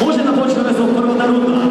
Може на почве високого народу.